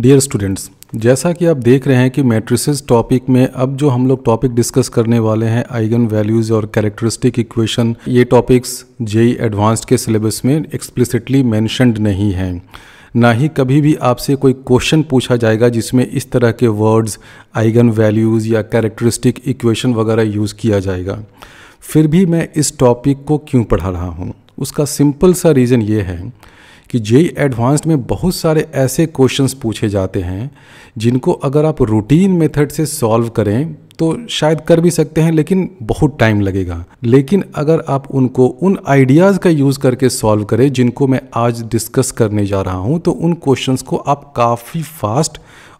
Dear students जैसा कि आप देख रहे हैं कि मैट्रिसेस टॉपिक में अब जो हम लोग टॉपिक डिस्कस करने वाले हैं आइगन वैल्यूज़ और कैरेक्टरिस्टिक इक्वेशन ये टॉपिक्स जेई एडवांस्ड के सिलेबस में एक्सप्लिसिटली मैंशनड नहीं हैं। ना ही कभी भी आपसे कोई क्वेश्चन पूछा जाएगा जिसमें इस तरह के वर्ड्स आइगन वैल्यूज़ या कैरेक्टरिस्टिक इक्वेशन वगैरह यूज़ किया जाएगा। फिर भी मैं इस टॉपिक को क्यों पढ़ा रहा हूँ? उसका सिंपल सा रीज़न ये है। कि जेई एडवांस्ड में बहुत सारे ऐसे क्वेश्चंस पूछे जाते हैं, जिनको अगर आप रूटीन मेथड से सॉल्व करें तो शायद कर भी सकते हैं, लेकिन बहुत टाइम लगेगा। लेकिन अगर आप उनको उन आइडियाज़ का यूज़ करके सॉल्व करें, जिनको मैं आज डिस्कस करने जा रहा हूँ तो उन क्वेश्चंस को आप काफ़ी फास्ट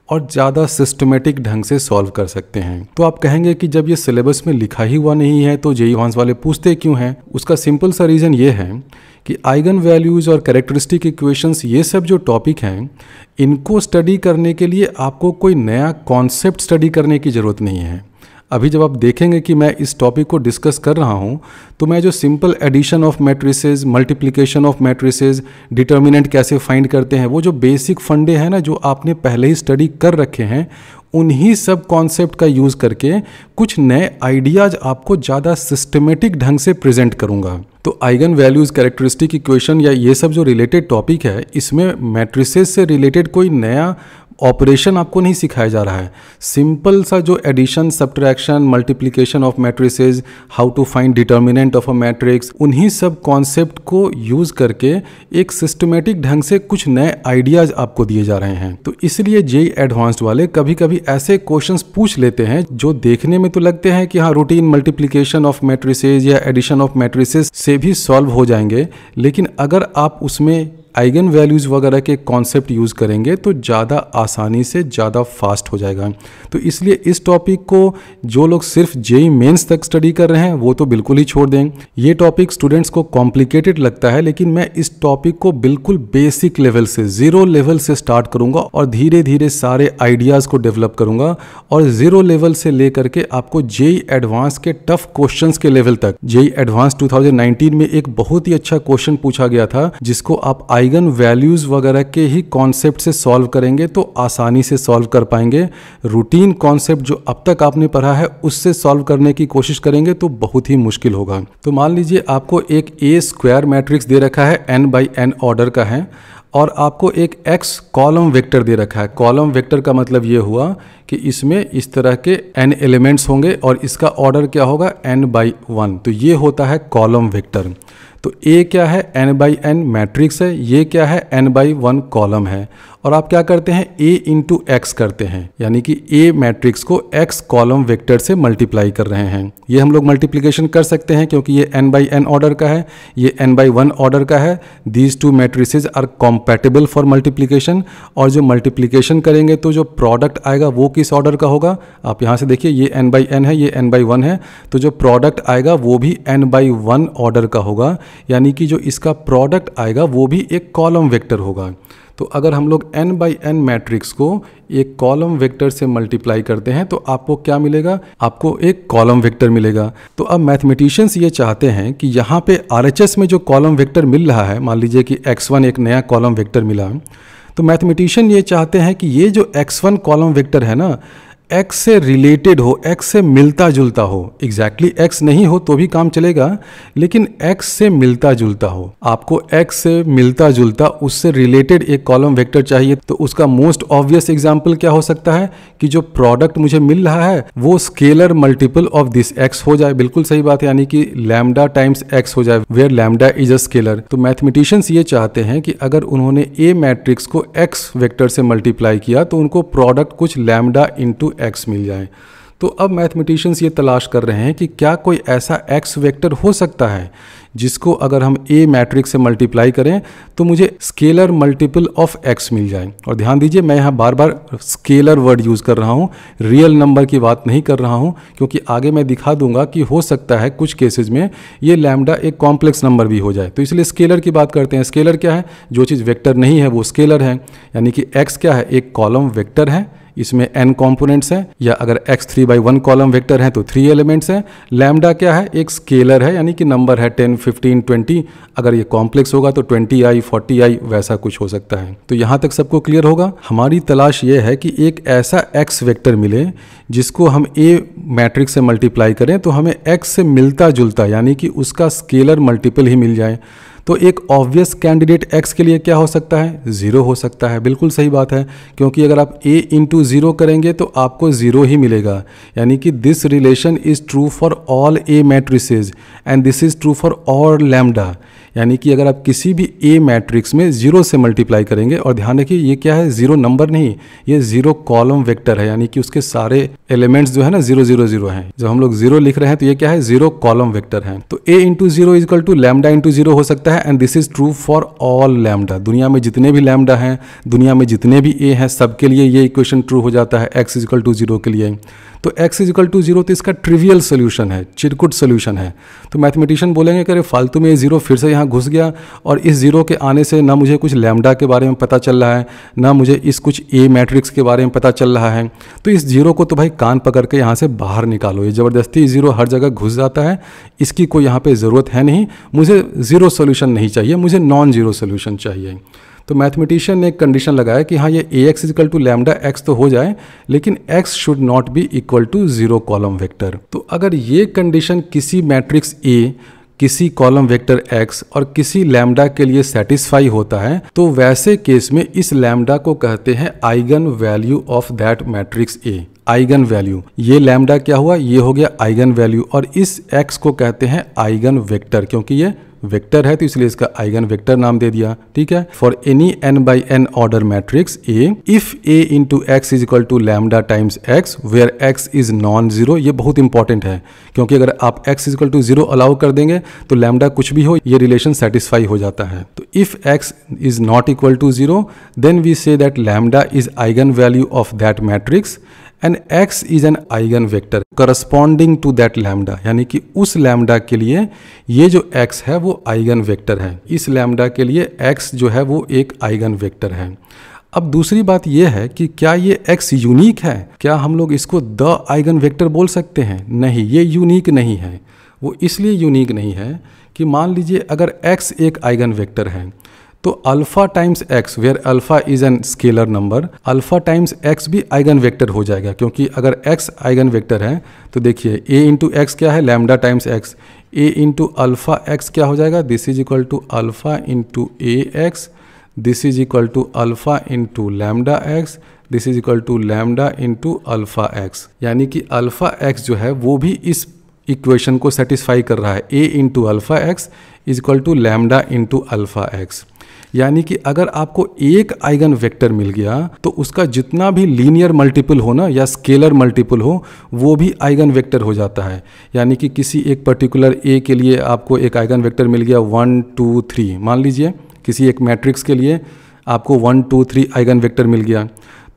और ज़्यादा सिस्टमेटिक ढंग से सॉल्व कर सकते हैं। तो आप कहेंगे कि जब ये सिलेबस में लिखा ही हुआ नहीं है तो जेई वांस वाले पूछते क्यों हैं? उसका सिंपल सा रीज़न ये है कि आइगन वैल्यूज़ और कैरेक्टरिस्टिक इक्वेशंस ये सब जो टॉपिक हैं, इनको स्टडी करने के लिए आपको कोई नया कॉन्सेप्ट स्टडी करने की ज़रूरत नहीं है। अभी जब आप देखेंगे कि मैं इस टॉपिक को डिस्कस कर रहा हूँ तो मैं जो simple addition of matrices multiplication of matrices determinant कैसे फाइंड करते हैं, वो जो बेसिक फंडे हैं ना, जो आपने पहले ही स्टडी कर रखे हैं, उन्हीं सब कॉन्सेप्ट का यूज़ करके कुछ नए आइडियाज़ आपको ज़्यादा सिस्टमेटिक ढंग से प्रेजेंट करूँगा। तो आइगन वैल्यूज़ कैरेक्टरिस्टिक इक्वेशन या ये सब जो रिलेटेड टॉपिक है, इसमें मैट्रिसेस से रिलेटेड कोई नया ऑपरेशन आपको नहीं सिखाया जा रहा है। सिंपल सा जो addition subtraction multiplication of matrices how to find determinant of a matrix उन्हीं सब कॉन्सेप्ट को यूज़ करके एक सिस्टमेटिक ढंग से कुछ नए आइडियाज़ आपको दिए जा रहे हैं। तो इसलिए जेई एडवांस्ड वाले कभी कभी ऐसे क्वेश्चन पूछ लेते हैं जो देखने में तो लगते हैं कि हाँ रूटीन मल्टीप्लीकेशन ऑफ़ मैट्रिसेज या एडिशन ऑफ़ मैट्रिसेस से भी सॉल्व हो जाएँगे, लेकिन अगर आप उसमें आइगन वैल्यूज़ वगैरह के कॉन्सेप्ट यूज़ करेंगे तो ज़्यादा आसानी से, ज़्यादा फास्ट हो जाएगा। तो इसलिए इस टॉपिक को जो लोग सिर्फ़ जेई मेंस तक स्टडी कर रहे हैं, वो तो बिल्कुल ही छोड़ दें। ये टॉपिक स्टूडेंट्स को कॉम्प्लिकेटेड लगता है, लेकिन मैं इस टॉपिक को बिल्कुल बेसिक लेवल से ज़ीरो लेवल से स्टार्ट करूँगा और धीरे धीरे सारे आइडियाज़ को डेवलप करूँगा और ज़ीरो लेवल से लेकर के आपको जेई एडवांस के टफ क्वेश्चन के लेवल तक। जेई एडवांस टू में एक बहुत ही अच्छा क्वेश्चन पूछा गया था, जिसको आप आइगन वैल्यूज़ वगैरह के ही कॉन्सेप्ट से सॉल्व करेंगे तो आसानी से सॉल्व कर पाएँगे। रूटीन कॉन्सेप्ट जो अब तक आपने पढ़ा है, उससे सॉल्व करने की कोशिश करेंगे तो बहुत ही मुश्किल होगा। तो मान लीजिए आपको एक ए स्क्वायर मैट्रिक्स दे रखा है, एन बाई एन ऑर्डर का है, और आपको एक एक्स कॉलम वेक्टर दे रखा है। कॉलम वेक्टर का मतलब ये हुआ कि इसमें इस तरह के एन एलिमेंट्स होंगे और इसका ऑर्डर क्या होगा, एन बाई वन। तो ये होता है कॉलम वेक्टर। तो ए क्या है? एन बाई एन मैट्रिक्स है। ये क्या है? एन बाई वन कॉलम है। और आप क्या करते हैं? ए इंटू एक्स करते हैं। यानी कि ए मैट्रिक्स को एक्स कॉलम वेक्टर से मल्टीप्लाई कर रहे हैं। ये हम लोग मल्टीप्लीकेशन कर सकते हैं क्योंकि ये एन बाई एन ऑर्डर का है। ये एन बाई वन ऑर्डर का है। These two matrices are compatible for multiplication और जो मल्टीप्लीकेशन करेंगे तो जो प्रोडक्ट आएगा वो किस ऑर्डर का होगा? आप यहाँ से देखिए, ये एन बाई एन है, ये एन बाई वन है। तो जो प्रोडक्ट आएगा वो भी एन बाई वन ऑर्डर का होगा। यानी कि जो इसका प्रोडक्ट आएगा वो भी एक कॉलम वेक्टर होगा। तो अगर हम लोग n बाई एन मैट्रिक्स को एक कॉलम वेक्टर से मल्टीप्लाई करते हैं तो आपको क्या मिलेगा? आपको एक कॉलम वेक्टर मिलेगा। तो अब मैथमेटिशियंस ये चाहते हैं कि यहाँ पे आर में जो कॉलम वेक्टर मिल रहा है, मान लीजिए कि x1 एक नया कॉलम वेक्टर मिला। तो मैथमेटिशियन ये चाहते हैं कि ये जो x1 कॉलम वेक्टर है ना एक्स से रिलेटेड हो एक्स से मिलता जुलता हो एग्जैक्टली exactly एक्स नहीं हो तो भी काम चलेगा, लेकिन एक्स से मिलता जुलता हो। आपको एक्स से मिलता जुलता, उससे रिलेटेड एक कॉलम वेक्टर चाहिए तो उसका मोस्ट ऑब्वियस एग्ज़ाम्पल क्या हो सकता है? कि जो प्रोडक्ट मुझे मिल रहा है, वो scalar multiple of this X हो जाए। बिल्कुल सही बात, यानी कि लैमडा टाइम्स एक्स हो जाए where lambda is a scalar तो मैथमेटिशियंस ये चाहते हैं कि अगर उन्होंने ए मैट्रिक्स को एक्स वेक्टर से मल्टीप्लाई किया तो उनको प्रोडक्ट कुछ लैमडा इंटू एक्स मिल जाए। तो अब मैथमेटिशियंस ये तलाश कर रहे हैं कि क्या कोई ऐसा एक्स वेक्टर हो सकता है जिसको अगर हम ए मैट्रिक्स से मल्टीप्लाई करें तो मुझे स्केलर मल्टीपल ऑफ़ एक्स मिल जाए। और ध्यान दीजिए, मैं यहाँ बार बार स्केलर वर्ड यूज़ कर रहा हूँ। रियल नंबर की बात नहीं कर रहा हूँ, क्योंकि आगे मैं दिखा दूँगा कि हो सकता है कुछ केसेज में ये लैमडा एक कॉम्प्लेक्स नंबर भी हो जाए। तो इसलिए स्केलर की बात करते हैं। स्केलर क्या है? जो चीज़ वेक्टर नहीं है, वो स्केलर है। यानी कि एक्स क्या है? एक कॉलम वेक्टर है। इसमें एन कॉम्पोनेंट्स हैं, या अगर X three by one column vector हैं तो थ्री एलिमेंट्स हैं। लैमडा क्या है? एक स्केलर है, यानी कि नंबर है टेन फिफ्टीन ट्वेंटी अगर ये कॉम्प्लेक्स होगा तो ट्वेंटी आई फोर्टी आई वैसा कुछ हो सकता है। तो यहाँ तक सबको क्लियर होगा। हमारी तलाश ये है कि एक ऐसा एक्स वेक्टर मिले, जिसको हम ए मैट्रिक्स से मल्टीप्लाई करें तो हमें एक्स से मिलता जुलता यानी कि उसका स्केलर मल्टीपल ही मिल जाए। तो एक ऑब्वियस कैंडिडेट एक्स के लिए क्या हो सकता है? ज़ीरो हो सकता है। बिल्कुल सही बात है, क्योंकि अगर आप ए इंटू ज़ीरो करेंगे तो आपको ज़ीरो ही मिलेगा। यानी कि this relation is true for all A matrices and this is true for all lambda यानी कि अगर आप किसी भी ए मैट्रिक्स में ज़ीरो से मल्टीप्लाई करेंगे, और ध्यान रखिए, ये क्या है? ज़ीरो नंबर नहीं, ये ज़ीरो कॉलम वेक्टर है, यानी कि उसके सारे एलिमेंट्स जो है ना ज़ीरो ज़ीरो ज़ीरो हैं। जब हम लोग ज़ीरो लिख रहे हैं तो ये क्या है? ज़ीरो कॉलम वेक्टर है। तो A into zero equal to lambda into zero हो सकता है and this is true for all lambda दुनिया में जितने भी लैमडा हैं, दुनिया में जितने भी ए हैं, सबके लिए ये इक्वेशन ट्रू हो जाता है एक्स इजकल टू ज़ीरो के लिए। तो x इजिकल टू ज़ीरो तो इसका ट्रिवियल सोल्यूशन है, चिरकुट सोल्यूशन है। तो मैथमेटिशियन बोलेंगे कि अरे फालतू में ये ज़ीरो फिर से यहाँ घुस गया और इस ज़ीरो के आने से ना मुझे कुछ लैमडा के बारे में पता चल रहा है, ना मुझे इस कुछ ए मैट्रिक्स के बारे में पता चल रहा है। तो इस ज़ीरो को तो भाई कान पकड़ के यहाँ से बाहर निकालो। ये ज़बरदस्ती ज़ीरो हर जगह घुस जाता है, इसकी कोई यहाँ पर ज़रूरत है नहीं। मुझे ज़ीरो सोल्यूशन नहीं चाहिए, मुझे नॉन ज़ीरो सोल्यूशन चाहिए। तो मैथमेटिशियन ने एक कंडीशन लगाया कि हाँ ये A X equal to lambda X तो हो जाए, लेकिन X should not be equal to zero column vector तो अगर ये कंडीशन किसी मैट्रिक्स ए किसी कॉलम वेक्टर x और किसी लैम्डा के लिए सेटिस्फाई होता है तो वैसे केस में इस लैम्डा को कहते हैं eigenvalue of that matrix A eigenvalue ये लैम्डा क्या हुआ? ये हो गया आइगन वैल्यू और इस x को कहते हैं आइगन वेक्टर क्योंकि ये वेक्टर है तो इसलिए इसका आइगन वेक्टर नाम दे दिया, ठीक है? For any N by N order matrix A if A into X is equal to lambda times X where X is non zero ये बहुत इंपॉर्टेंट है, क्योंकि अगर आप X is equal to zero allow कर देंगे तो लैमडा कुछ भी हो, ये रिलेशन सेटिस्फाई हो जाता है। तो if X is not equal to zero then we say that lambda is eigenvalue of that matrix and x is an eigenvector corresponding to that lambda यानी कि उस लैमडा के लिए ये जो x है वो आइगन वेक्टर है। इस लैमडा के लिए x जो है वो एक आइगन वेक्टर है। अब दूसरी बात यह है कि क्या ये x यूनिक है? क्या हम लोग इसको द आइगन वेक्टर बोल सकते हैं? नहीं, ये यूनिक नहीं है। वो इसलिए यूनिक नहीं है कि मान लीजिए अगर x एक आइगन वेक्टर है तो alpha times X where alpha is an scalar number alpha times X भी आइगन वेक्टर हो जाएगा, क्योंकि अगर एक्स आइगन वेक्टर है तो देखिए ए इंटू एक्स क्या है? Lambda times X A into alpha X क्या हो जाएगा? This is equal to alpha into A X this is equal to alpha into lambda X this is equal to lambda into alpha X यानी कि alpha x जो है, वो भी इस इक्वेशन को सेटिस्फाई कर रहा है. A into alpha X is equal to lambda into alpha X यानी कि अगर आपको एक आइगन वेक्टर मिल गया तो उसका जितना भी लीनियर मल्टीपल हो ना, या स्केलर मल्टीपल हो, वो भी आइगन वेक्टर हो जाता है। यानी कि किसी एक पर्टिकुलर ए के लिए आपको एक आइगन वेक्टर मिल गया, वन, टू, थ्री। मान लीजिए, किसी एक मैट्रिक्स के लिए आपको one, two, three eigenvector मिल गया।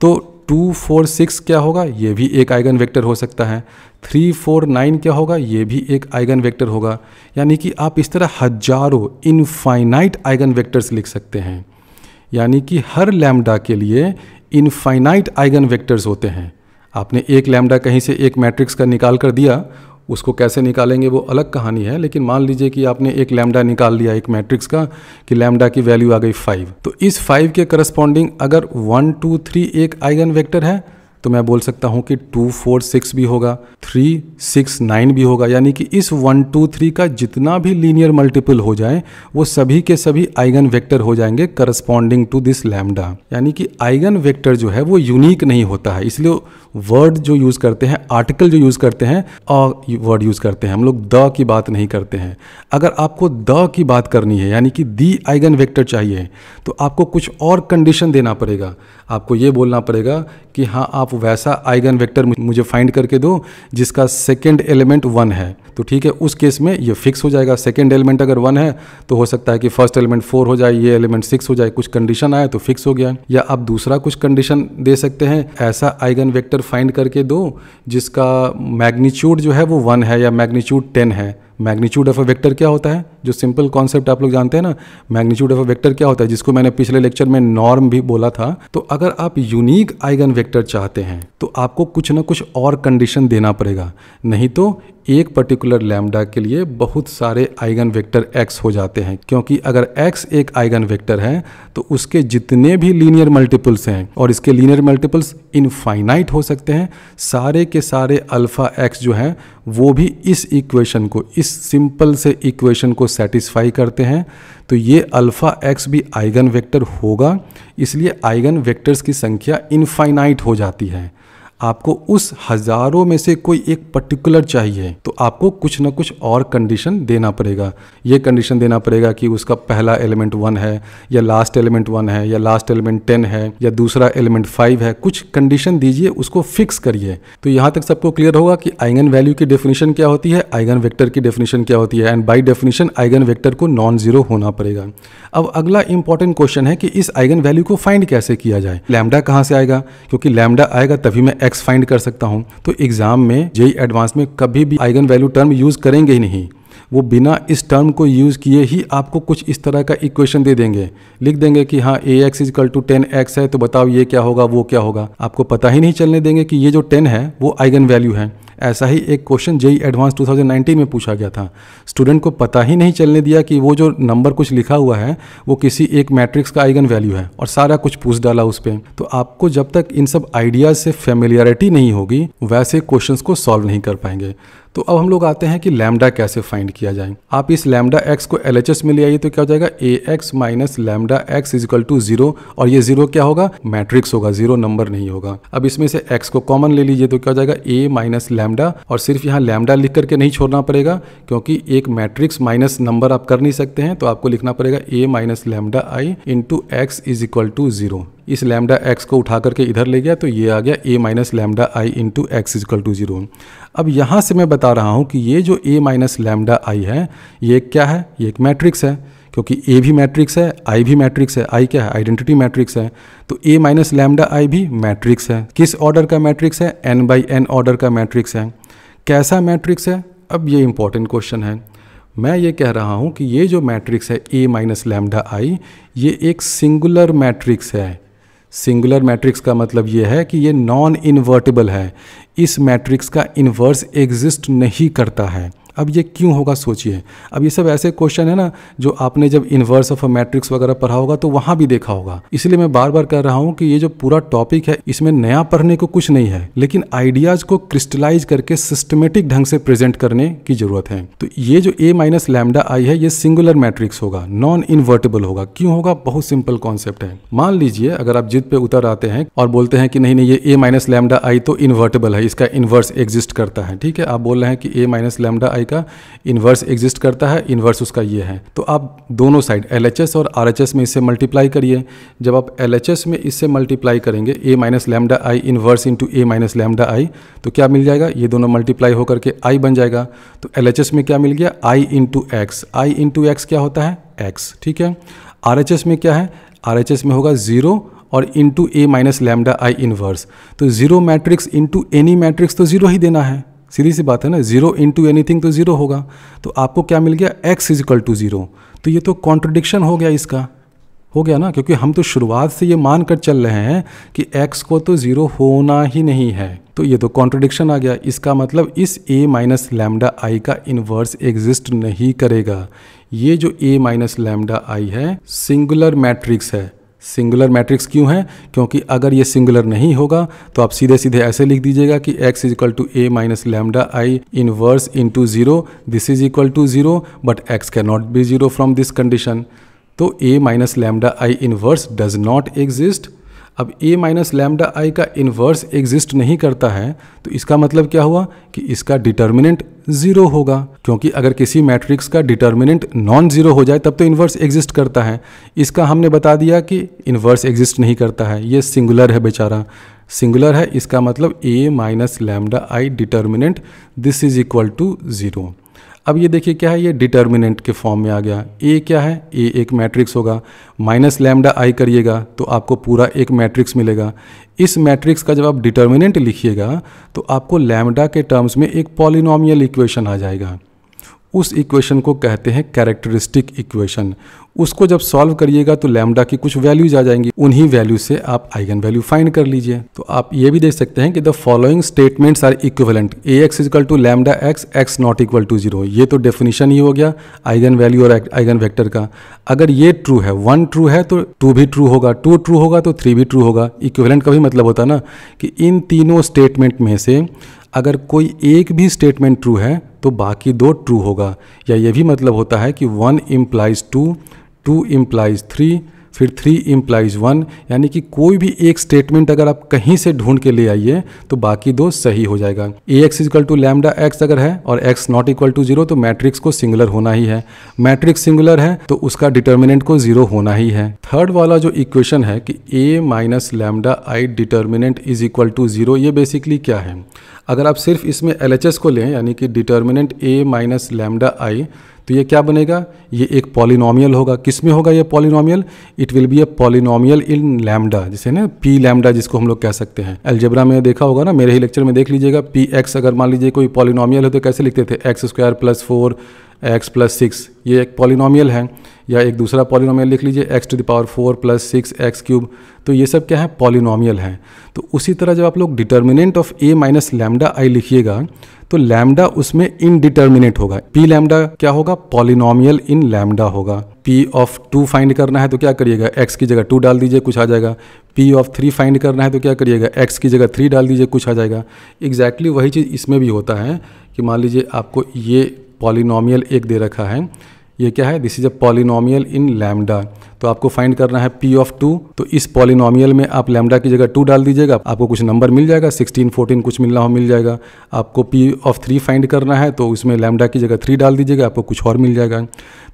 तो टू फोर सिक्स क्या होगा? ये भी एक आइगन वेक्टर हो सकता है। थ्री फोर नाइन क्या होगा? ये भी एक आइगन वेक्टर होगा। यानी कि आप इस तरह हज़ारों इनफाइनाइट आइगन वेक्टर्स लिख सकते हैं। यानी कि हर लैमडा के लिए इनफाइनाइट आइगन वेक्टर्स होते हैं। आपने एक लैम्डा कहीं से एक मैट्रिक्स का निकाल कर दिया उसको कैसे निकालेंगे वो अलग कहानी है, लेकिन मान लीजिए कि आपने एक लैमडा निकाल लिया एक मैट्रिक्स का कि लैमडा की वैल्यू आ गई फाइव तो इस फाइव के करस्पॉन्डिंग अगर वन टू थ्री एक आइगन वेक्टर है तो मैं बोल सकता हूँ कि टू, फोर, सिक्स भी होगा, थ्री, सिक्स, नाइन भी होगा। यानी कि इस वन, टू, थ्री का जितना भी लीनियर मल्टीपल हो जाए, वो सभी के सभी आइगन वेक्टर हो जाएँगे करस्पॉन्डिंग टू दिस लैमडा यानी कि आइगन वेक्टर जो है, वो यूनिक नहीं होता है। इसलिए वर्ड जो यूज़ करते हैं आर्टिकल जो यूज़ करते हैं और वर्ड यूज़ करते हैं। हम लोग द की बात नहीं करते हैं। अगर आपको द की बात करनी है, यानी कि दी आइगन वेक्टर चाहिए तो आपको कुछ और कंडीशन देना पड़ेगा। आपको ये बोलना पड़ेगा कि हाँ आप वैसा आइगन वेक्टर मुझे फाइंड करके दो, जिसका सेकेंड एलिमेंट वन है। तो ठीक है, उस केस में ये फिक्स हो जाएगा। सेकेंड एलिमेंट अगर वन है तो हो सकता है कि फ़र्स्ट एलिमेंट फोर हो जाए, ये एलिमेंट सिक्स हो जाए, कुछ कंडीशन आए तो फिक्स हो गया। या आप दूसरा कुछ कंडीशन दे सकते हैं, ऐसा आइगन वेक्टर फाइंड करके दो, जिसका मैग्नीच्यूड जो है वो वन है या मैग्नीच्यूड टेन है। मैग्नीच्यूड ऑफ़ अ वेक्टर क्या होता है? जो सिंपल कॉन्सेप्ट आप लोग जानते हैं ना मैग्नीट्यूड ऑफ़ वेक्टर क्या होता है, जिसको मैंने पिछले लेक्चर में नॉर्म भी बोला था तो अगर आप यूनिक आइगन वेक्टर चाहते हैं तो आपको कुछ ना कुछ और कंडीशन देना पड़ेगा। नहीं तो एक पर्टिकुलर लैम्डा के लिए बहुत सारे आइगन वेक्टर एक्स हो जाते हैं, क्योंकि अगर एक्स एक आइगन वेक्टर है तो उसके जितने भी लीनियर मल्टीपल्स हैं, और इसके लीनियर मल्टीपल्स इनफाइनाइट हो सकते हैं, सारे के सारे अल्फ़ा एक्स जो हैं, वो भी इस इक्वेशन को, इस सिंपल से इक्वेशन को सेटिस्फाई करते हैं तो ये अल्फ़ा एक्स भी आइगन वेक्टर होगा, इसलिए आइगन वेक्टर्स की संख्या इनफाइनाइट हो जाती है। आपको उस हज़ारों में से कोई एक पर्टिकुलर चाहिए तो आपको कुछ ना कुछ और कंडीशन देना पड़ेगा। ये कंडीशन देना पड़ेगा कि उसका पहला एलिमेंट वन है, या लास्ट एलिमेंट वन है, या लास्ट एलिमेंट टेन है, या दूसरा एलिमेंट फाइव है। कुछ कंडीशन दीजिए, उसको फिक्स करिए। तो यहाँ तक सबको क्लियर होगा कि आइगन वैल्यू की डेफिनेशन क्या होती है, आइगन वेक्टर की डेफिनेशन क्या होती है and by definition eigenvector को नॉन ज़ीरो होना पड़ेगा। अब अगला इंपॉर्टेंट क्वेश्चन है कि इस आइगन वैल्यू को फाइंड कैसे किया जाए? लैमडा कहाँ से आएगा? क्योंकि लैमडा आएगा तभी मैं एक्स फाइंड कर सकता हूँ तो एग्ज़ाम में जेई एडवांस में कभी भी आइगन वैल्यू टर्म यूज़ करेंगे ही नहीं। वो बिना इस टर्म को यूज़ किए ही आपको कुछ इस तरह का इक्वेशन दे देंगे। लिख देंगे कि हाँ A X equal to ten X है तो बताओ ये क्या होगा, वो क्या होगा। आपको पता ही नहीं चलने देंगे कि ये जो टेन है, वो आइगन वैल्यू है। ऐसा ही एक क्वेश्चन जेई एडवांस 2019 में पूछा गया था। स्टूडेंट को पता ही नहीं चलने दिया कि वो जो नंबर कुछ लिखा हुआ है, वो किसी एक मैट्रिक्स का आइगन वैल्यू है और सारा कुछ पूछ डाला उस पर तो आपको जब तक इन सब आइडियाज़ से फेमिलियरिटी नहीं होगी, वैसे क्वेश्चन को सॉल्व नहीं कर पाएँगे। तो अब हम लोग आते हैं कि लैमडा कैसे फाइंड किया जाए। आप इस लैमडा एक्स को एलएचएस में ले आइए तो क्या हो जाएगा? A X minus lambda X equal to zero और ये ज़ीरो क्या होगा? मैट्रिक्स होगा ज़ीरो नंबर नहीं होगा। अब इसमें से एक्स को कॉमन ले लीजिए तो क्या हो जाएगा? ए माइनस लैमडा और सिर्फ़ यहाँ लैमडा लिख करके नहीं छोड़ना पड़ेगा क्योंकि एक मैट्रिक्स माइनस नंबर आप कर नहीं सकते हैं तो आपको लिखना पड़ेगा A minus lambda I into X is equal to zero इस लैमडा एक्स को उठा करके इधर ले गया तो ये आ गया A minus lambda I into X equal to zero अब यहाँ से मैं बता रहा हूँ कि ये जो ए माइनस लैमडा आई है, ये क्या है? ये एक मैट्रिक्स है, क्योंकि ए भी मैट्रिक्स है आई भी मैट्रिक्स है। आई क्या है? आइडेंटिटी मैट्रिक्स है। तो ए माइनस लैमडा आई भी मैट्रिक्स है। किस ऑर्डर का मैट्रिक्स है? एन बाई एन ऑर्डर का मैट्रिक्स है। कैसा मैट्रिक्स है? अब ये इंपॉर्टेंट क्वेश्चन है। मैं ये कह रहा हूँ कि ये जो मैट्रिक्स है ए माइनस लैमडा आई ये एक सिंगुलर मैट्रिक्स है। सिंगुलर मैट्रिक्स का मतलब ये है कि ये नॉन इन्वर्टेबल है। इस मैट्रिक्स का इन्वर्स एग्जिस्ट नहीं करता है। अब ये क्यों होगा सोचिए। अब ये सब ऐसे क्वेश्चन है ना, जो आपने जब इन्वर्स ऑफ़ अ मैट्रिक्स वगैरह पढ़ा होगा तो वहाँ भी देखा होगा। इसलिए मैं बार बार कह रहा हूँ कि ये जो पूरा टॉपिक है, इसमें नया पढ़ने को कुछ नहीं है, लेकिन आइडियाज़ को क्रिस्टलाइज करके सिस्टमेटिक ढंग से प्रेजेंट करने की ज़रूरत है। तो ये जो ए माइनस लैमडा आई है, ये सिंगुलर मैट्रिक्स होगा नॉन इन्वर्टेबल होगा। क्यों होगा? बहुत सिंपल कॉन्सेप्ट है। मान लीजिए, अगर आप जिद पे उतर आते हैं और बोलते हैं कि नहीं नहीं, ये ए माइनस लैमडा आई तो इन्वर्टेबल है, इसका इन्वर्स एग्जिस्ट करता है। ठीक है, आप बोल रहे हैं कि ए माइनस लैमडा आई का इन्वर्स एग्जिस्ट करता है इन्वर्स उसका ये है। तो आप दोनों साइड एल और आरएचएस में इससे मल्टीप्लाई करिए। जब आप एलएचएस में इससे मल्टीप्लाई करेंगे A minus lambda I inverse into A minus lambda I तो क्या मिल जाएगा? ये दोनों मल्टीप्लाई होकर के आई बन जाएगा। तो एलएचएस में क्या मिल गया? I into X I into X क्या होता है? एक्स ठीक है? आर में क्या है? आर में होगा ज़ीरो और into A minus lambda I inverse तो zero matrix into any matrix तो ज़ीरो ही देना है। सीधी सी बात है ना ज़ीरो इंटू एनीथिंग तो ज़ीरो होगा। तो आपको क्या मिल गया? एक्स इजिकल टू ज़ीरो तो ये तो कॉन्ट्रोडिक्शन हो गया इसका। हो गया ना? क्योंकि हम तो शुरुआत से ये मान कर चल रहे हैं कि x को तो ज़ीरो होना ही नहीं है। तो ये तो कॉन्ट्रोडिक्शन आ गया। इसका मतलब इस a माइनस लैमडा आई का इन्वर्स एग्जिस्ट नहीं करेगा। ये जो a माइनस लैमडा आई है सिंगुलर मैट्रिक्स है। सिंगुलर मैट्रिक्स क्यों है? क्योंकि अगर ये सिंगुलर नहीं होगा तो आप सीधे सीधे ऐसे लिख दीजिएगा कि x is equal to A minus lambda I inverse into zero this is equal to zero but x can not be zero from this condition तो a minus lambda I inverse does not exist अब a minus lambda I का inverse exist नहीं करता है तो इसका मतलब क्या हुआ कि इसका डिटर्मिनेंट ज़ीरो होगा। क्योंकि अगर किसी मैट्रिक्स का डिटर्मिनेंट नॉन ज़ीरो हो जाए, तब तो इन्वर्स एग्जिस्ट करता है। इसका हमने बता दिया कि इन्वर्स एग्जिस्ट नहीं करता है। ये सिंगुलर है बेचारा। सिंगुलर है, इसका मतलब a minus lambda I determinant this is equal to zero अब ये देखिए क्या है, ये डिटर्मिनेंट के फॉर्म में आ गया। ए क्या है? ए एक मैट्रिक्स होगा। माइनस लैमडा आई करिएगा तो आपको पूरा एक मैट्रिक्स मिलेगा। इस मैट्रिक्स का जब आप डिटर्मिनेंट लिखिएगा तो आपको लैमडा के टर्म्स में एक पॉलिनोमियल इक्वेशन आ जाएगा। उस इक्वेशन को कहते हैं कैरेक्टरिस्टिक इक्वेशन उसको जब सॉल्व करिएगा तो लैमडा की कुछ वैल्यूज़ आ जाएँगी। उन्हीं वैल्यू से आप आइगन वैल्यू फाइंड कर लीजिए। तो आप ये भी देख सकते हैं कि the following statements are equivalent A X is equal to lambda X X not equal to zero ये तो डेफिनेशन ही हो गया आइगन वैल्यू और आइगन वेक्टर का। अगर ये ट्रू है वन ट्रू है तो टू भी ट्रू होगा। टू ट्रू होगा तो थ्री भी ट्रू होगा। इक्विवेलेंट का भी मतलब होता है ना कि इन तीनों स्टेटमेंट में से अगर कोई एक भी स्टेटमेंट ट्रू है तो बाकी दो ट्रू होगा। या ये भी मतलब होता है कि one implies two two implies three फिर थ्री इम्प्लाइज वन यानी कि कोई भी एक स्टेटमेंट अगर आप कहीं से ढूंढ के ले आइए तो बाकी दो सही हो जाएगा। A X equal to lambda X अगर है और X not equal to zero तो मैट्रिक्स को सिंगुलर होना ही है। मैट्रिक्स सिंगुलर है तो उसका डिटर्मिनेंट को ज़ीरो होना ही है। थर्ड वाला जो इक्वेशन है कि A minus lambda I determinant is equal to zero ये बेसिकली क्या है? अगर आप सिर्फ़ इसमें एलएचएस को लें, यानी कि determinant A minus lambda I तो ये क्या बनेगा? ये एक पॉलिनोमियल होगा। किसमें होगा ये polynomial it will be a polynomial in lambda जिसे ना पी लैमडा जिसको हम लोग कह सकते हैं। एल्जेब्रा में देखा होगा ना? मेरे ही लेक्चर में देख लीजिएगा। पी एक्स अगर मान लीजिए कोई पॉलिनोमियल है तो कैसे लिखते थे? X square plus four X plus six ये एक पॉलिनोमियल है। या एक दूसरा पॉलिनोमियल लिख लीजिए X to the power four plus six X cube तो ये सब क्या है? पॉलिनोमियल है। तो उसी तरह जब आप लोग determinant of A minus lambda I लिखिएगा तो लैमडा उसमें इनडिटर्मिनेट होगा। पी लैम्डा क्या होगा? पॉलिनोमियल इन लैमडा होगा। पी ऑफ़ टू फाइंड करना है तो क्या करिएगा? एक्स की जगह टू डाल दीजिए, कुछ आ जाएगा। पी ऑफ़ थ्री फाइंड करना है तो क्या करिएगा? एक्स की जगह थ्री डाल दीजिए, कुछ आ जाएगा। एग्जैक्टली exactly वही चीज़ इसमें भी होता है कि मान लीजिए आपको ये पॉलिनोमियल एक दे रखा है। ये क्या है? This is a polynomial in lambda तो आपको फाइंड करना है पी ऑफ़ टू तो इस पॉलिनोमियल में आप लैमडा की जगह टू डाल दीजिएगा। आपको कुछ नंबर मिल जाएगा। सिक्सटीन फोर्टीन कुछ मिलना हो मिल जाएगा। आपको पी ऑफ़ थ्री फाइंड करना है तो उसमें लैमडा की जगह थ्री डाल दीजिएगा। आपको कुछ और मिल जाएगा।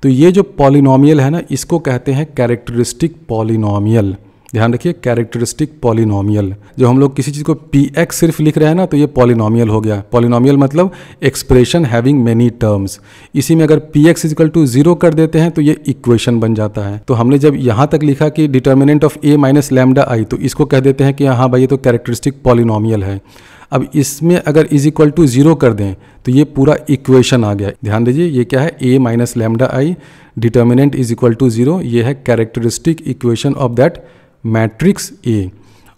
तो ये जो पॉलिनोमियल है ना, इसको कहते हैं कैरेक्टरिस्टिक पॉलिनोमियल ध्यान रखिए कैरेक्टरिस्टिक पॉलिनोमियल जो हम लोग किसी चीज़ को पी एक्स सिर्फ़ लिख रहे हैं ना तो ये पॉलिनोमियल हो गया। पॉलिनोमियल मतलब एक्सप्रेशन हैविंग मेनी टर्म्स इसी में अगर P X is equal to zero कर देते हैं तो ये इक्वेशन बन जाता है। तो हमने जब यहाँ तक लिखा कि determinant of A minus lambda I तो इसको कह देते हैं कि हाँ भाई, ये तो कैरेक्टरिस्टिक पॉलिनोमियल है। अब इसमें अगर इज़ इक्वल टू ज़ीरो कर दें तो ये पूरा इक्वेशन आ गया। ध्यान दीजिए, ये क्या है? A minus lambda I determinant is equal to zero ये है characteristic equation of that matrix A.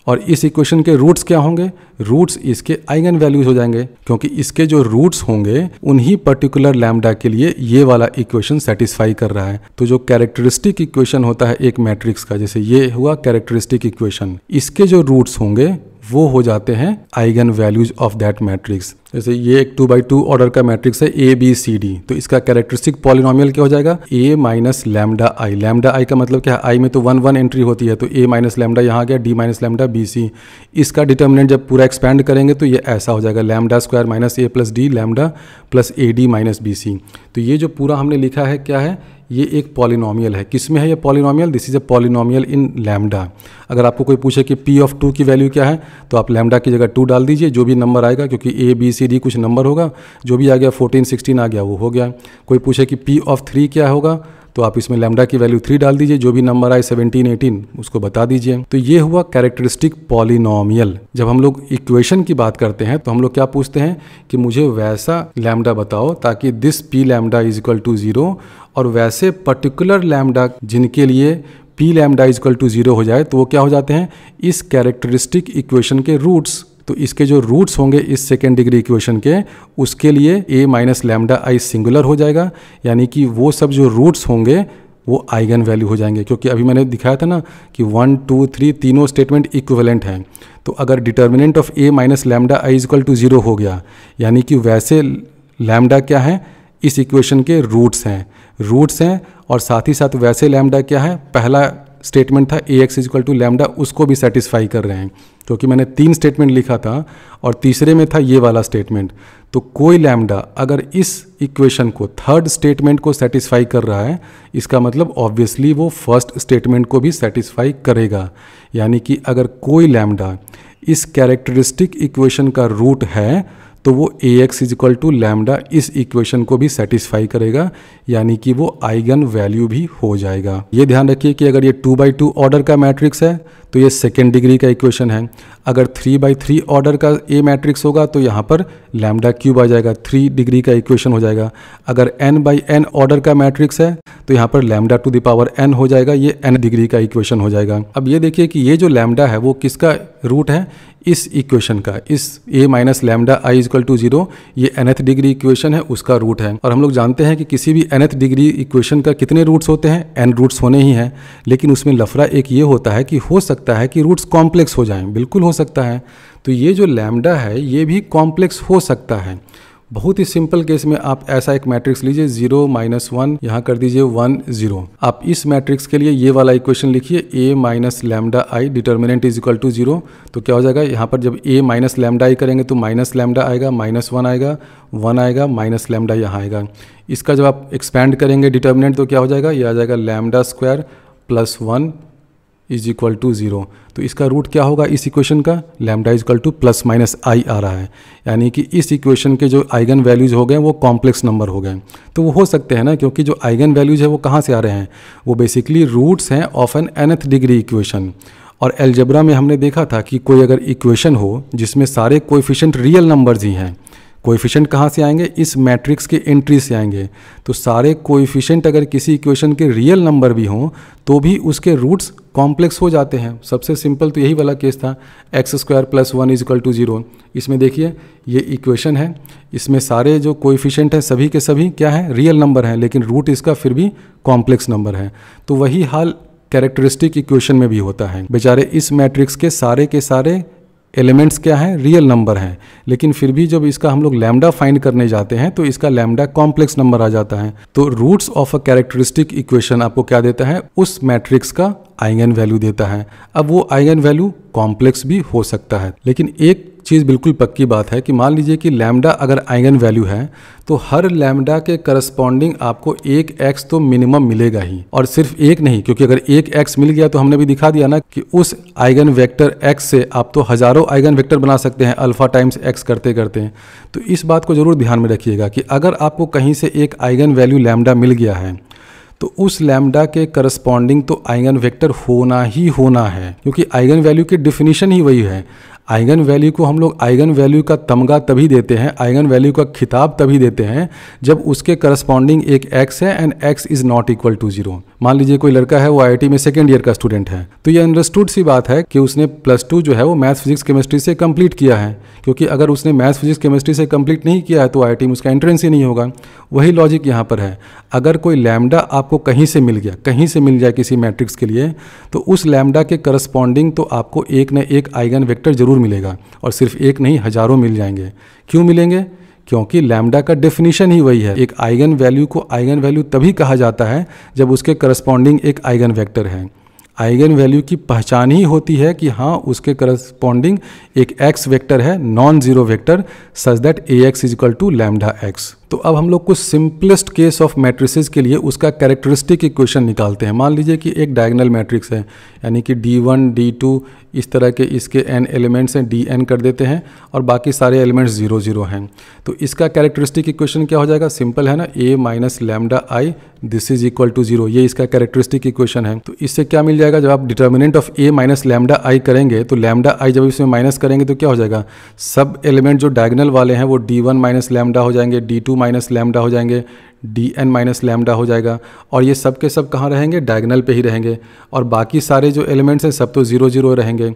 और इस इक्वेशन के रूट्स क्या होंगे? रूट्स इसके आइगन वैल्यूज़ हो जाएँगे, क्योंकि इसके जो रूट्स होंगे, उन्हीं पर्टिकुलर लैमडा के लिए ये वाला इक्वेशन सेटिस्फाई कर रहा है। तो जो कैरेक्टरिस्टिक इक्वेशन होता है एक मैट्रिक्स का, जैसे ये हुआ कैरेक्टरिस्टिक इक्वेशन इसके जो रूट्स होंगे वो हो जाते हैं eigen values of that matrix. जैसे ये एक टू बाई टू ऑर्डर का मैट्रिक्स है ए बी सी डी तो इसका कैरेक्टरिस्टिक पॉलिनोमियल क्या हो जाएगा? A minus lambda I lambda I का मतलब क्या है? आई में तो वन वन एंट्री होती है तो ए माइनस लैमडा यहाँ गया D minus lambda B C इसका डिटर्मिनेंट जब पूरा एक्सपैंड करेंगे तो ये ऐसा हो जाएगा lambda square minus A plus D lambda plus A D minus B C तो ये जो पूरा हमने लिखा है, क्या है? ये एक पॉलिनोमियल है। किसमें है ये polynomial this is a polynomial in lambda अगर आपको कोई पूछे कि पी ऑफ़ टू की वैल्यू क्या है तो आप लैमडा की जगह टू डाल दीजिए, जो भी नंबर आएगा, क्योंकि ए बी सी डी कुछ नंबर होगा। जो भी आ गया फोर्टीन सिक्सटीन आ गया, वो हो गया। कोई पूछे कि पी ऑफ़ थ्री क्या होगा तो आप इसमें लैम्डा की वैल्यू थ्री डाल दीजिए, जो भी नंबर आए सेवनटीन एटीन उसको बता दीजिए। तो ये हुआ कैरेक्टरिस्टिक पॉलिनोमियल जब हम लोग इक्वेशन की बात करते हैं तो हम लोग क्या पूछते हैं कि मुझे वैसा लैम्डा बताओ ताकि this P lambda is equal to zero और वैसे पर्टिकुलर लैमडा जिनके लिए P lambda is equal to zero हो जाए तो वो क्या हो जाते हैं? इस कैरेक्टरिस्टिक इक्वेशन के रूट्स तो इसके जो रूट्स होंगे इस सेकेंड डिग्री इक्वेशन के, उसके लिए A minus lambda I singular हो जाएगा। यानी कि वो सब जो रूट्स होंगे, वो आइगन वैल्यू हो जाएँगे। क्योंकि अभी मैंने दिखाया था ना कि वन टू थ्री तीनों स्टेटमेंट इक्विवेलेंट हैं। तो अगर determinant of A minus lambda I is equal to zero हो गया, यानी कि वैसे लैमडा क्या है? इस इक्वेशन के रूट्स हैं। रूट्स हैं और साथ ही साथ वैसे लैमडा क्या है? पहला स्टेटमेंट था A X is equal to lambda उसको भी सेटिस्फाई कर रहे हैं। क्योंकि मैंने तीन स्टेटमेंट लिखा था और तीसरे में था ये वाला स्टेटमेंट तो कोई लैमडा अगर इस इक्वेशन को थर्ड स्टेटमेंट को सेटिस्फाई कर रहा है, इसका मतलब ऑब्वियसली वो फ़र्स्ट स्टेटमेंट को भी सेटिस्फाई करेगा। यानी कि अगर कोई लैमडा इस कैरेक्टरिस्टिक इक्वेशन का रूट है तो वो A X is equal to lambda इस इक्वेशन को भी सेटिस्फाई करेगा, यानी कि वो आइगन वैल्यू भी हो जाएगा। ये ध्यान रखिए कि अगर ये टू बाई टू ऑर्डर का मैट्रिक्स है तो ये सेकेंड डिग्री का इक्वेशन है। अगर थ्री बाई थ्री ऑर्डर का ए मैट्रिक्स होगा तो यहाँ पर लैमडा क्यूब आ जाएगा। थ्री डिग्री का इक्वेशन हो जाएगा। अगर एन बाई एन ऑर्डर का मैट्रिक्स है तो यहाँ पर lambda to the power N हो जाएगा। ये एन डिग्री का इक्वेशन हो जाएगा। अब ये देखिए कि ये जो लैमडा है, वो किसका रूट है? इस इक्वेशन का। इस A minus lambda I is equal to zero ये एनथ डिग्री इक्वेशन है, उसका रूट है। और हम लोग जानते हैं कि किसी भी एनथ डिग्री इक्वेशन का कितने रूट्स होते हैं? एन रूट्स होने ही हैं। लेकिन उसमें लफड़ा एक ये होता है कि हो सकता है कि रूट्स कॉम्प्लेक्स हो जाएँ। बिल्कुल हो सकता है। तो ये जो लैमडा है, ये भी कॉम्प्लेक्स हो सकता है। बहुत ही सिंपल केस में आप ऐसा एक मैट्रिक्स लीजिए ज़ीरो माइनस वन यहाँ कर दीजिए वन ज़ीरो आप इस मैट्रिक्स के लिए ये वाला इक्वेशन लिखिए A minus lambda I determinant is equal to zero तो क्या हो जाएगा? यहाँ पर जब ए माइनस लैमडा आई करेंगे तो माइनस लैमडा आएगा माइनस वन आएगा वन आएगा माइनस लैमडा यहाँ आएगा। इसका जब आप एक्सपैंड करेंगे डिटर्मिनेंट तो क्या हो जाएगा? ये आ जाएगा lambda square plus one is equal to zero तो इसका रूट क्या होगा? इस इक्वेशन का lambda is equal to plus minus I आ रहा है। यानी कि इस इक्वेशन के जो आइगन वैल्यूज़ हो गए, वो कॉम्प्लेक्स नंबर हो गए। तो वो हो सकते हैं ना, क्योंकि जो आइगन वैल्यूज़ है, वो कहाँ से आ रहे हैं? वो बेसिकली रूट्स हैं of an nth degree equation और एलजबरा में हमने देखा था कि कोई अगर इक्वेशन हो, जिसमें सारे कोएफिशिएंट रियल नंबर्स ही हैं कोएफिशिएंट कहाँ से आएँगे? इस मैट्रिक्स के एंट्री से आएँगे। तो सारे कोएफिशिएंट अगर किसी इक्वेशन के रियल नंबर भी हों तो भी उसके रूट्स कॉम्प्लेक्स हो जाते हैं। सबसे सिंपल तो यही वाला केस था, X square plus one is equal to zero. इसमें देखिए, ये इक्वेशन है। इसमें सारे जो कोएफिशिएंट हैं, सभी के सभी क्या है? रियल नंबर हैं, लेकिन रूट इसका फिर भी कॉम्प्लेक्स नंबर है। तो वही हाल कैरेक्टरिस्टिक इक्वेशन में भी होता है। बेचारे, इस मैट्रिक्स के सारे के सारे एलिमेंट्स क्या हैं? रियल नंबर हैं। लेकिन फिर भी जब इसका हम लोग लैमडा फाइंड करने जाते हैं तो इसका लैमडा कॉम्प्लेक्स नंबर आ जाता है। तो roots of a characteristic equation आपको क्या देता है? उस मैट्रिक्स का आइगन वैल्यू देता है। अब वो आइगन वैल्यू कॉम्प्लेक्स भी हो सकता है। लेकिन एक चीज़ बिल्कुल पक्की बात है कि मान लीजिए कि लैम्डा अगर आइगन वैल्यू है तो हर लैम्डा के करस्पॉन्डिंग आपको एक एक्स तो मिनिमम मिलेगा ही। और सिर्फ़ एक नहीं, क्योंकि अगर एक एक्स मिल गया तो हमने भी दिखा दिया ना कि उस आइगन वेक्टर एक्स से आप तो हज़ारों आइगन वेक्टर बना सकते हैं अल्फ़ा टाइम्स एक्स करते करते। तो इस बात को ज़रूर ध्यान में रखिएगा कि अगर आपको कहीं से एक आइगन वैल्यू लैमडा मिल गया है तो उस लैमडा के करस्पॉन्डिंग तो आइगन वेक्टर होना ही होना है, क्योंकि आइगन वैल्यू की डिफिनीशन ही वही है। आइगन वैल्यू को हम लोग आइगन वैल्यू का तमगा तभी देते हैं, आइगन वैल्यू का खिताब तभी देते हैं, जब उसके करस्पॉन्डिंग एक एक्स है and X is not equal to zero मान लीजिए कोई लड़का है, वो आई में सेकेंड ईयर का स्टूडेंट है। तो ये अंडरस्टूड सी बात है कि उसने प्लस टू जो है वो मैथ्स फिजिक्स केमिस्ट्री से कंप्लीट किया है। क्योंकि अगर उसने मैथ्स फिजिक्स केमिस्ट्री से कंप्लीट नहीं किया है तो आईआईटी में उसका एंट्रेंस ही नहीं होगा। वही लॉजिक यहाँ पर है। अगर कोई लैमडा आपको कहीं से मिल गया, कहीं से मिल जाए किसी मैट्रिक्स के लिए तो उस लैमडा के करस्पॉन्डिंग तो आपको एक न एक आइगन वेक्टर ज़रूर मिलेगा और सिर्फ़ एक नहीं, हज़ारों मिल जाएँगे। क्यों मिलेंगे? क्योंकि लैम्डा का डेफिनेशन ही वही है। एक आइगन वैल्यू को आइगन वैल्यू तभी कहा जाता है जब उसके करस्पॉन्डिंग एक आइगन वेक्टर है। आइगन वैल्यू की पहचान ही होती है कि हाँ उसके करस्पॉन्डिंग एक एक्स वेक्टर है non zero vector such that A X is equal to lambda X तो अब हम लोग कुछ सिंपलेस्ट केस ऑफ़ मैट्रिसेस के लिए उसका कैरेक्टरिस्टिक इक्वेशन निकालते हैं। मान लीजिए कि एक डायगनल मैट्रिक्स है, यानी कि डी वन डी टू इस तरह के इसके एन एलिमेंट्स हैं डी एन कर देते हैं और बाकी सारे एलिमेंट्स ज़ीरो ज़ीरो हैं। तो इसका कैरेक्टरिस्टिक इक्वेशन क्या हो जाएगा? सिंपल है ना? A minus lambda I this is equal to zero ये इसका कैरेक्टरिस्टिक इक्वेशन है। तो इससे क्या मिल जाएगा? जब आप determinant of A minus lambda I करेंगे तो लैमडा आई जब इसमें माइनस करेंगे तो क्या हो जाएगा? सब एलिमेंट जो डायगनल वाले हैं, वो डी वन माइनस लैमडा हो जाएँगे डी टू माइनस लैमडा हो जाएँगे डी एन माइनस लैमडा हो जाएगा, और ये सब के सब कहाँ रहेंगे? डायगनल पे ही रहेंगे। और बाकी सारे जो एलिमेंट्स हैं सब तो ज़ीरो ज़ीरो रहेंगे।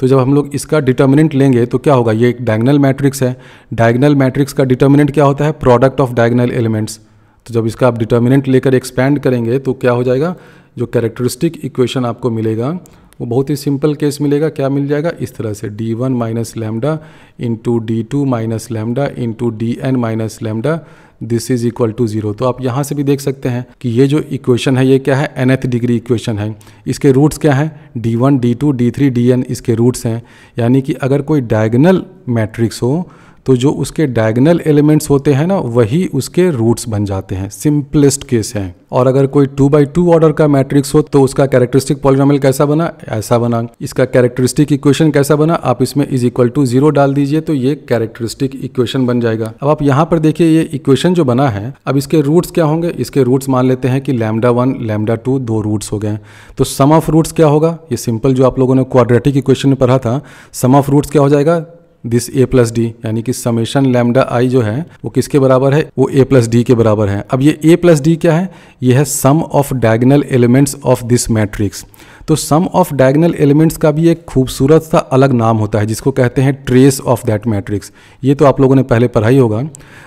तो जब हम लोग इसका डिटर्मिनेंट लेंगे तो क्या होगा? ये एक डायगनल मैट्रिक्स है। डायगनल मैट्रिक्स का डिटर्मिनेंट क्या होता है? Product of diagonal elements. तो जब इसका आप डिटर्मिनेंट लेकर एक्सपैंड करेंगे तो क्या हो जाएगा? जो कैरेक्टरिस्टिक इक्वेशन आपको मिलेगा वो बहुत ही सिंपल केस मिलेगा। क्या मिल जाएगा? इस तरह से D one minus lambda into D two minus lambda into D N minus lambda this is equal to zero तो आप यहाँ से भी देख सकते हैं कि ये जो इक्वेशन है, ये क्या है? एनथ डिग्री इक्वेशन है। इसके रूट्स क्या हैं? D one D two D three D N इसके रूट्स हैं। यानी कि अगर कोई डायगनल मैट्रिक्स हो तो जो उसके डायगनल एलिमेंट्स होते हैं ना, वही उसके रूट्स बन जाते हैं। सिंपलेस्ट केस है। और अगर कोई टू बाई टू ऑर्डर का मैट्रिक्स हो तो उसका कैरेक्टरिस्टिक पॉलिनोमियल कैसा बना? ऐसा बना। इसका कैरेक्टरिस्टिक इक्वेशन कैसा बना? आप इसमें इज़ इक्वल टू ज़ीरो डाल दीजिए तो ये कैरेक्टरिस्टिक इक्वेशन बन जाएगा। अब आप यहाँ पर देखिए, ये इक्वेशन जो बना है, अब इसके रूट्स क्या होंगे? इसके रूट्स मान लेते हैं कि लैमडा वन लैमडा टू दो रूट्स हो गए तो सम ऑफ़ रूट्स क्या होगा? ये सिंपल जो आप लोगों ने क्वाड्रेटिक इक्वेशन में पढ़ा था सम ऑफ़ रूट्स क्या हो जाएगा? दिस ए प्लस डी, यानी कि समेशन लैमडा आई जो है, वो किसके बराबर है? वो ए प्लस डी के बराबर है। अब ये ए प्लस डी क्या है? ये है sum of diagonal elements of this matrix. तो सम ऑफ़ डायगनल एलिमेंट्स का भी एक खूबसूरत सा अलग नाम होता है, जिसको कहते हैं ट्रेस ऑफ़ दैट मैट्रिक्स। ये तो आप लोगों ने पहले पढ़ाई होगा।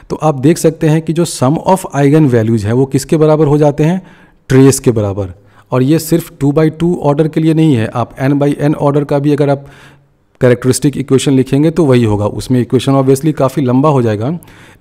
तो आप देख सकते हैं कि जो सम ऑफ़ आइगन वैल्यूज़ है, वो किसके बराबर हो जाते हैं? ट्रेस के बराबर। और ये सिर्फ़ टू बाई टू ऑर्डर के लिए नहीं है। आप एन बाई एन ऑर्डर का भी अगर आप कैरेक्टरिस्टिक इक्वेशन लिखेंगे तो वही होगा। उसमें इक्वेशन ऑब्वियसली काफ़ी लंबा हो जाएगा।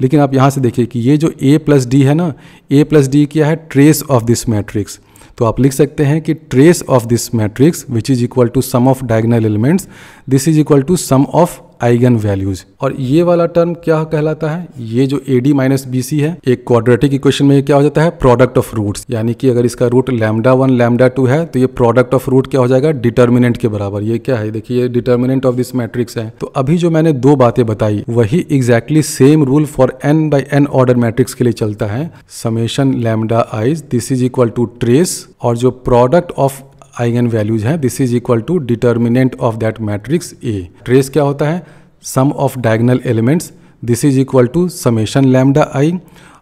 लेकिन आप यहाँ से देखिए कि ये जो ए प्लस डी है ना ए प्लस डी क्या है? ट्रेस ऑफ़ दिस मैट्रिक्स तो आप लिख सकते हैं कि trace of this matrix which is equal to sum of diagonal elements this is equal to sum of eigen values और ये वाला टर्म क्या कहलाता है? ये जो A D minus B C है, एक क्वाड्रेटिक इक्वेशन में क्या हो जाता है? प्रोडक्ट ऑफ़ रूट्स यानी कि अगर इसका root lambda one lambda two है तो ये प्रोडक्ट ऑफ़ रूट क्या हो जाएगा? डिटर्मिनेंट के बराबर. ये क्या है? देखिए, ये डिटर्मिनेंट ऑफ़ दिस मैट्रिक्स है। तो अभी जो मैंने दो बातें बताई, वही exactly same rule for N by N order matrix के लिए चलता है। Summation lambda I's this is equal to trace और जो प्रोडक्ट ऑफ़ आइगन वैल्यूज़ हैं this is equal to determinant of that matrix A trace क्या होता है? Sum of diagonal elements this is equal to summation lambda I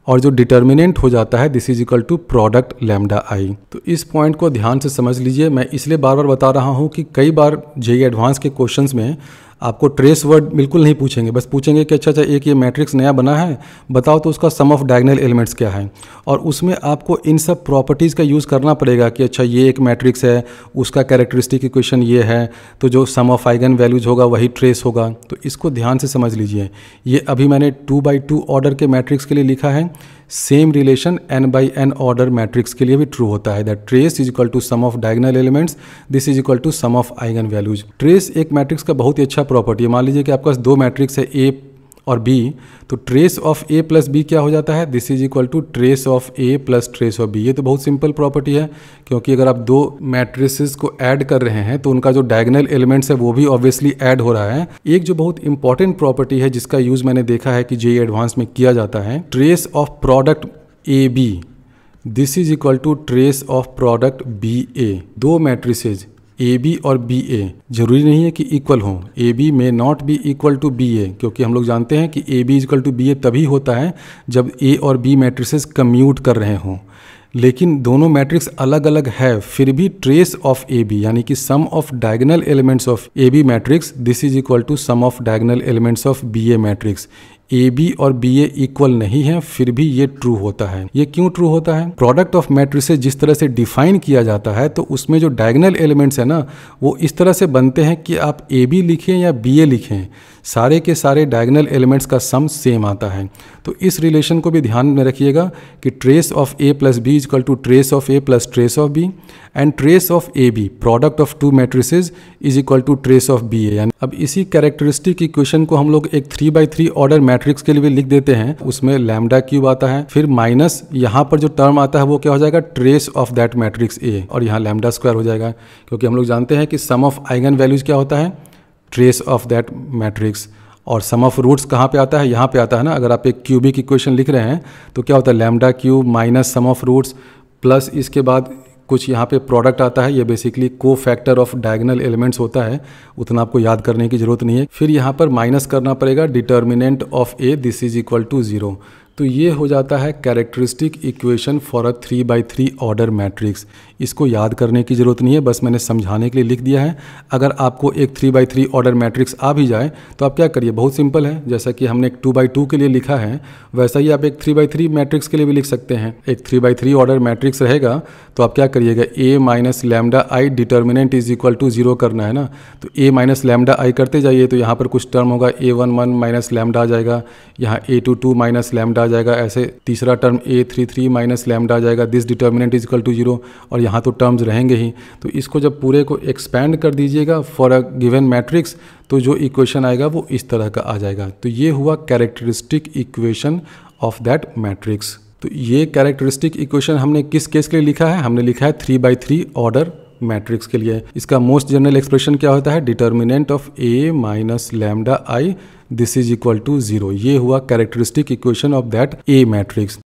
और जो determinant हो जाता है this is equal to product lambda I तो इस पॉइंट को ध्यान से समझ लीजिए। मैं इसलिए बार बार बता रहा हूँ कि कई बार जेई एडवांस के क्वेश्चन में आपको ट्रेस वर्ड बिल्कुल नहीं पूछेंगे। बस पूछेंगे कि अच्छा अच्छा एक ये मैट्रिक्स नया बना है, बताओ तो उसका सम ऑफ़ डायगनल एलिमेंट्स क्या है। और उसमें आपको इन सब प्रॉपर्टीज़ का यूज़ करना पड़ेगा कि अच्छा ये एक मैट्रिक्स है, उसका कैरेक्टरिस्टिक इक्वेशन ये है तो जो सम ऑफ़ आइगन वैल्यूज़ होगा वही ट्रेस होगा। तो इसको ध्यान से समझ लीजिए। ये अभी मैंने टू बाई टू ऑर्डर के मैट्रिक्स के लिए लिखा है। Same relation N by N order matrix के लिए भी ट्रू होता है। That trace is equal to sum of diagonal elements this is equal to sum of eigen values trace एक मैट्रिक्स का बहुत ही अच्छा प्रॉपर्टी है। मान लीजिए कि आपका दो मैट्रिक्स है ए और बी तो trace of A plus B क्या हो जाता है? This is equal to trace of A plus trace of B ये तो बहुत सिंपल प्रॉपर्टी है, क्योंकि अगर आप दो मैट्रिसेस को ऐड कर रहे हैं तो उनका जो डायगनल एलिमेंट्स है, वो भी ऑब्वियसली ऐड हो रहा है। एक जो बहुत इंपॉर्टेंट प्रॉपर्टी है, जिसका यूज़ मैंने देखा है कि जे एडवांस में किया जाता है trace of product A B this is equal to trace of product B A दो मैट्रिसेज ए बी और बी ए ज़रूरी नहीं है कि इक्वल हो। A B may not be equal to B A क्योंकि हम लोग जानते हैं कि A B equal to B A तभी होता है जब ए और बी मैट्रिसेस कम्यूट कर रहे हों। लेकिन दोनों मैट्रिक्स अलग अलग है, फिर भी ट्रेस ऑफ़ ए बी यानी कि sum of diagonal elements of A B matrix this is equal to sum of diagonal elements of B A matrix A B और बी ए इक्वल नहीं है, फिर भी ये ट्रू होता है। ये क्यों ट्रू होता है? प्रोडक्ट ऑफ़ मैट्रिसेस जिस तरह से डिफाइन किया जाता है तो उसमें जो डायगनल एलिमेंट्स है ना, वो इस तरह से बनते हैं कि आप ए बी लिखें या बी ए लिखें। सारे के सारे डायगनल एलिमेंट्स का सम सेम आता है। तो इस रिलेशन को भी ध्यान में रखिएगा कि trace of A plus B is equal to trace of A plus trace of B and trace of A B product of two matrices is equal to trace of B A यानी अब इसी characteristic equation को हम लोग एक three by three order matrix के लिए लिख देते हैं। उसमें लैमडा क्यूब आता है, फिर माइनस यहाँ पर जो टर्म आता है वो क्या हो जाएगा? Trace of that matrix A और यहाँ लैमडा स्क्वायर हो जाएगा, क्योंकि हम लोग जानते हैं कि सम ऑफ़ आइगन वैल्यूज़ क्या होता है? ट्रेस ऑफ़ दैट मैट्रिक्स और सम ऑफ़ रूट्स कहाँ पे आता है? यहाँ पे आता है ना? अगर आप एक क्यूबिक इक्वेशन लिख रहे हैं तो क्या होता है? Lambda cube minus sum of roots plus इसके बाद कुछ यहाँ पे प्रोडक्ट आता है। ये बेसिकली को फैक्टर ऑफ़ डायगनल एलिमेंट्स होता है। उतना आपको याद करने की ज़रूरत नहीं है। फिर यहाँ पर माइनस करना पड़ेगा। Determinant of A this is equal to zero तो ये हो जाता है characteristic equation for a three by three order matrix इसको याद करने की ज़रूरत नहीं है, बस मैंने समझाने के लिए लिख दिया है। अगर आपको एक three by three order matrix आ भी जाए तो आप क्या करिए? बहुत सिंपल है। जैसा कि हमने एक टू बाई टू के लिए लिखा है, वैसा ही आप एक थ्री बाई थ्री मैट्रिक्स के लिए भी लिख सकते हैं। एक three by three order matrix रहेगा तो आप क्या करिएगा? A minus lambda I determinant is equal to zero करना है ना? तो ए माइनस लैमडा आई करते जाइए तो यहाँ पर कुछ टर्म होगा। A one one minus lambda आ जाएगा। यहाँ A two two minus lambda जाएगा, ऐसे तीसरा term A three three minus lambda आ जाएगा। This determinant is equal to zero और यहाँ तो टर्म्स रहेंगे ही। तो इसको जब पूरे को एक्सपैंड कर दीजिएगा फॉर अ गिवन मैट्रिक्स तो जो इक्वेशन आएगा वो इस तरह का आ जाएगा। तो ये हुआ characteristic equation of that matrix तो ये कैरेक्टरिस्टिक इक्वेशन हमने किस केस के लिए लिखा है? हमने लिखा है three by three order matrix के लिए। इसका मोस्ट जनरल एक्सप्रेशन क्या होता है? Determinant of A minus lambda I this is equal to zero ये हुआ characteristic equation of that A matrix